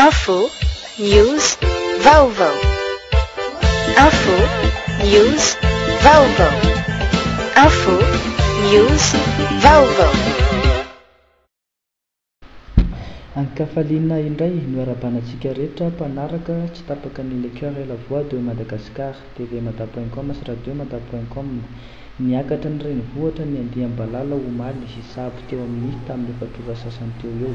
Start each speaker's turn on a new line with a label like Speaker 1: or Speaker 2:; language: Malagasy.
Speaker 1: Info, news, vaovao. Info, news, vaovao. Info, news, vaovao.
Speaker 2: Ankafaliana indray no iarabana antsika rehetra mpanaraka tsy tapaka ny Le Coeur et la Voix de Madagascar, TV Mada point com sy Radio Mada point com. Niakatra ny renivohitra ny andiam-balala omaly sy sahabo teo amin'ny tamin'ny efatra ora sasany teo eo.